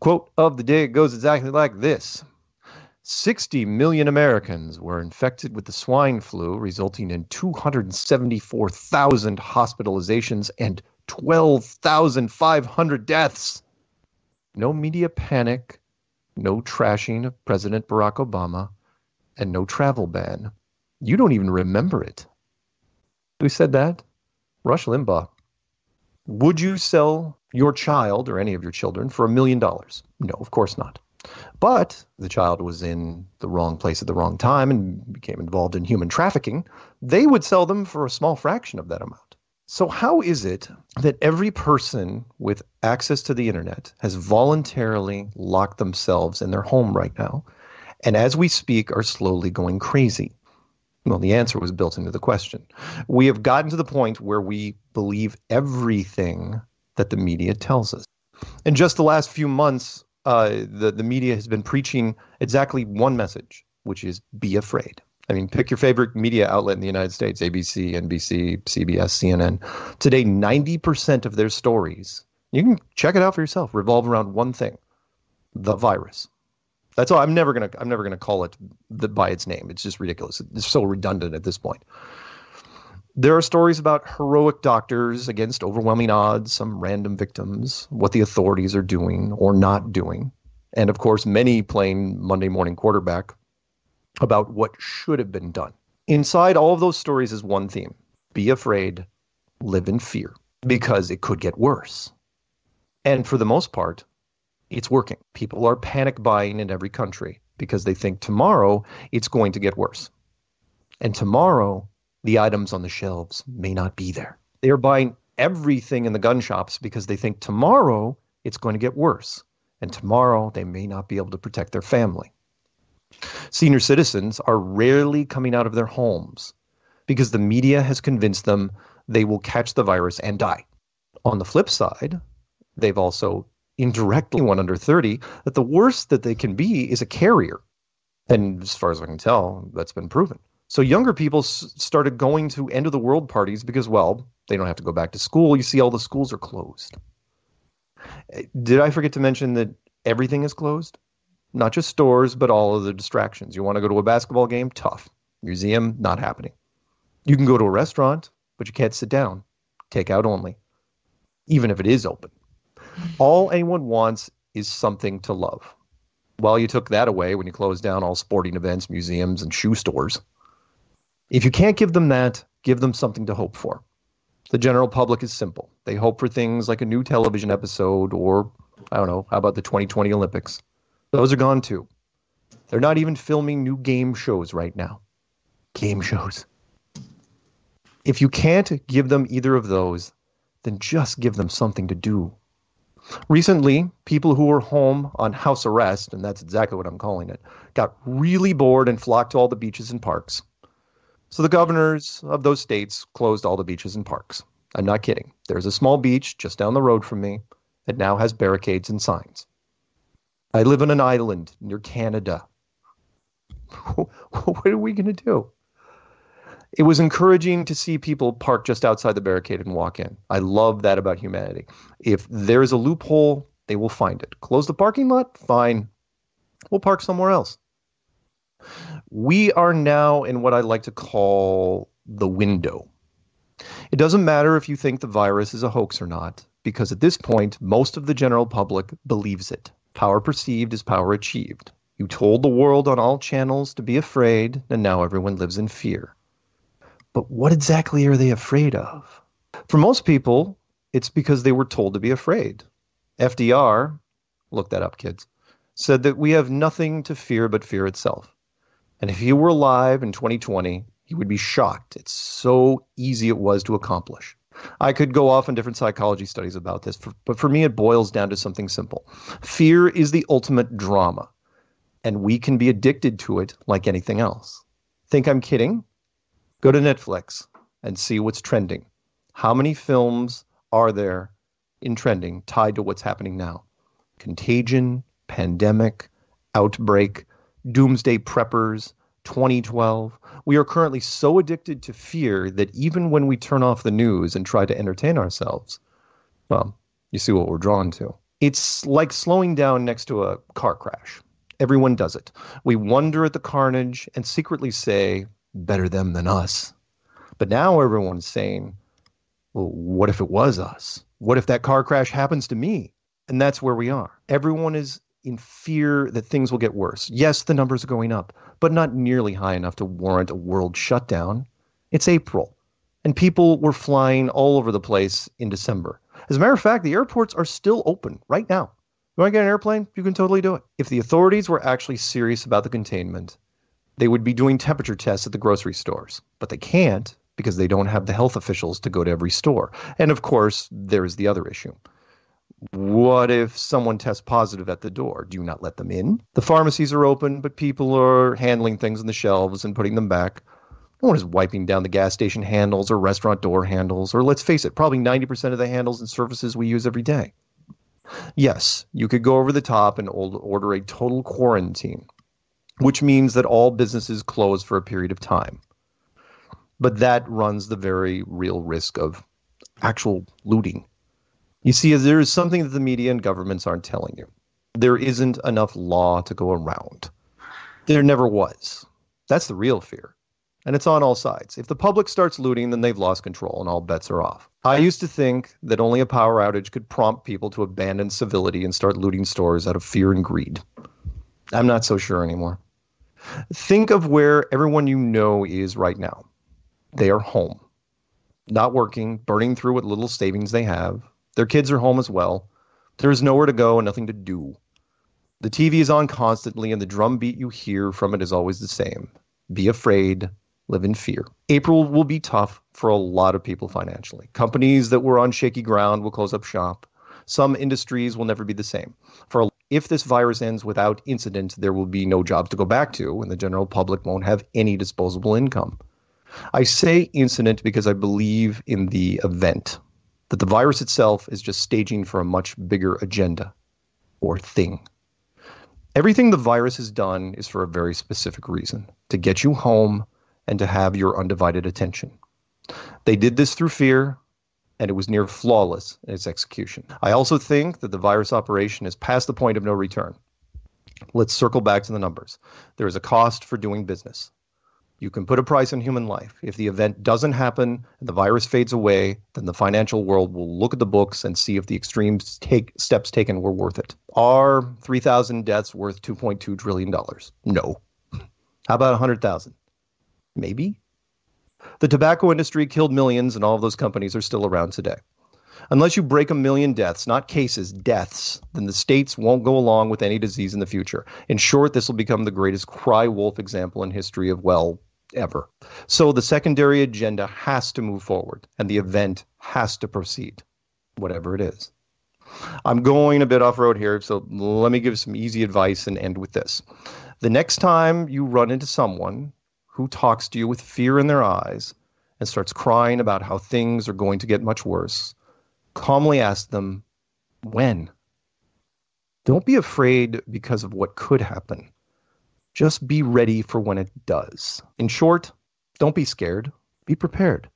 Quote of the day goes exactly like this 60 million Americans were infected with the swine flu, resulting in 274,000 hospitalizations and 12,500 deaths. No media panic, no trashing of President Barack Obama, and no travel ban. You don't even remember it. Who said that? Rush Limbaugh. Would you sell your child or any of your children for a million dollars? No, of course not. But the child was in the wrong place at the wrong time and became involved in human trafficking. They would sell them for a small fraction of that amount. So, how is it that every person with access to the internet has voluntarily locked themselves in their home right now? And as we speak, are slowly going crazy? Well, the answer was built into the question. We have gotten to the point where we believe everything that the media tells us. In just the last few months, uh, the, the media has been preaching exactly one message, which is be afraid. I mean, pick your favorite media outlet in the United States ABC, NBC, CBS, CNN. Today, 90% of their stories, you can check it out for yourself, revolve around one thing the virus. That's all. I'm never gonna. I'm never gonna call it the, by its name. It's just ridiculous. It's so redundant at this point. There are stories about heroic doctors against overwhelming odds, some random victims, what the authorities are doing or not doing, and of course, many playing Monday morning quarterback about what should have been done. Inside all of those stories is one theme be afraid, live in fear, because it could get worse. And for the most part, it's working. People are panic buying in every country because they think tomorrow it's going to get worse. And tomorrow, the items on the shelves may not be there. They are buying everything in the gun shops because they think tomorrow it's going to get worse. And tomorrow they may not be able to protect their family. Senior citizens are rarely coming out of their homes because the media has convinced them they will catch the virus and die. On the flip side, they've also indirectly one under 30 that the worst that they can be is a carrier. And as far as I can tell, that's been proven. So younger people s- started going to end of the world parties because, well, they don't have to go back to school. You see, all the schools are closed. Eh, did I forget to mention that everything is closed? Not just stores, but all of the distractions. You want to go to a basketball game? Tough. Museum? Not happening. You can go to a restaurant, but you can't sit down. Take out only, even if it is open. All anyone wants is something to love. Well, you took that away when you closed down all sporting events, museums, and shoe stores. If you can't give them that, give them something to hope for. The general public is simple. They hope for things like a new television episode or, I don't know, how about the 2020 Olympics? Those are gone too. They're not even filming new game shows right now. Game shows. If you can't give them either of those, then just give them something to do. Recently, people who were home on house arrest, and that's exactly what I'm calling it, got really bored and flocked to all the beaches and parks. So the governors of those states closed all the beaches and parks. I'm not kidding. There's a small beach just down the road from me that now has barricades and signs. I live on an island near Canada. what are we going to do? It was encouraging to see people park just outside the barricade and walk in. I love that about humanity. If there's a loophole, they will find it. Close the parking lot? Fine. We'll park somewhere else. We are now in what I like to call the window. It doesn't matter if you think the virus is a hoax or not, because at this point, most of the general public believes it. Power perceived is power achieved. You told the world on all channels to be afraid, and now everyone lives in fear. But what exactly are they afraid of? For most people, it's because they were told to be afraid. FDR, look that up, kids, said that we have nothing to fear but fear itself. And if he were alive in 2020, he would be shocked. It's so easy it was to accomplish. I could go off on different psychology studies about this, but for me, it boils down to something simple. Fear is the ultimate drama, and we can be addicted to it like anything else. Think I'm kidding? Go to Netflix and see what's trending. How many films are there in trending tied to what's happening now? Contagion, pandemic, outbreak, doomsday preppers, 2012. We are currently so addicted to fear that even when we turn off the news and try to entertain ourselves, well, you see what we're drawn to. It's like slowing down next to a car crash. Everyone does it. We wonder at the carnage and secretly say, better them than us. But now everyone's saying, well, what if it was us? What if that car crash happens to me? And that's where we are. Everyone is in fear that things will get worse. Yes, the numbers are going up, but not nearly high enough to warrant a world shutdown. It's April, and people were flying all over the place in December. As a matter of fact, the airports are still open right now. You want to get an airplane? You can totally do it. If the authorities were actually serious about the containment, they would be doing temperature tests at the grocery stores. But they can't because they don't have the health officials to go to every store. And of course, there's the other issue. What if someone tests positive at the door? Do you not let them in? The pharmacies are open, but people are handling things on the shelves and putting them back. No one is wiping down the gas station handles or restaurant door handles, or let's face it, probably 90% of the handles and surfaces we use every day. Yes, you could go over the top and order a total quarantine, which means that all businesses close for a period of time. But that runs the very real risk of actual looting. You see, there is something that the media and governments aren't telling you. There isn't enough law to go around. There never was. That's the real fear. And it's on all sides. If the public starts looting, then they've lost control and all bets are off. I used to think that only a power outage could prompt people to abandon civility and start looting stores out of fear and greed. I'm not so sure anymore. Think of where everyone you know is right now. They are home, not working, burning through what little savings they have, their kids are home as well. There is nowhere to go and nothing to do. The TV is on constantly, and the drumbeat you hear from it is always the same be afraid, live in fear. April will be tough for a lot of people financially. Companies that were on shaky ground will close up shop. Some industries will never be the same. For a, if this virus ends without incident, there will be no jobs to go back to, and the general public won't have any disposable income. I say incident because I believe in the event that the virus itself is just staging for a much bigger agenda or thing. Everything the virus has done is for a very specific reason to get you home and to have your undivided attention. They did this through fear, and it was near flawless in its execution. I also think that the virus operation is past the point of no return. Let's circle back to the numbers. There is a cost for doing business. You can put a price on human life. If the event doesn't happen and the virus fades away, then the financial world will look at the books and see if the extreme take, steps taken were worth it. Are 3,000 deaths worth $2.2 trillion? No. How about 100,000? Maybe. The tobacco industry killed millions, and all of those companies are still around today. Unless you break a million deaths, not cases, deaths, then the states won't go along with any disease in the future. In short, this will become the greatest cry wolf example in history of, well, ever. So the secondary agenda has to move forward and the event has to proceed, whatever it is. I'm going a bit off road here, so let me give some easy advice and end with this. The next time you run into someone who talks to you with fear in their eyes and starts crying about how things are going to get much worse, calmly ask them, when? Don't be afraid because of what could happen. Just be ready for when it does. In short, don't be scared, be prepared.